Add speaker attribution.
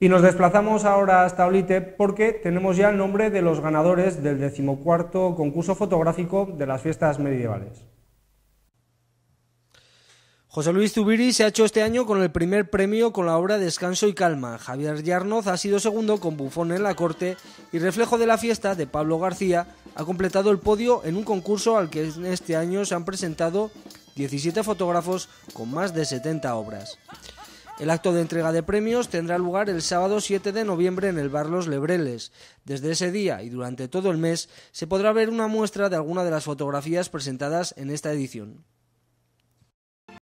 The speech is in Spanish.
Speaker 1: Y nos desplazamos ahora hasta Olite porque tenemos ya el nombre de los ganadores del decimocuarto concurso fotográfico de las fiestas medievales.
Speaker 2: José Luis Zubiri se ha hecho este año con el primer premio con la obra Descanso y Calma. Javier Yarnoz ha sido segundo con Bufón en la corte y Reflejo de la fiesta de Pablo García ha completado el podio en un concurso al que este año se han presentado 17 fotógrafos con más de 70 obras. El acto de entrega de premios tendrá lugar el sábado 7 de noviembre en el bar Los Lebreles. Desde ese día y durante todo el mes se podrá ver una muestra de alguna de las fotografías presentadas en esta edición.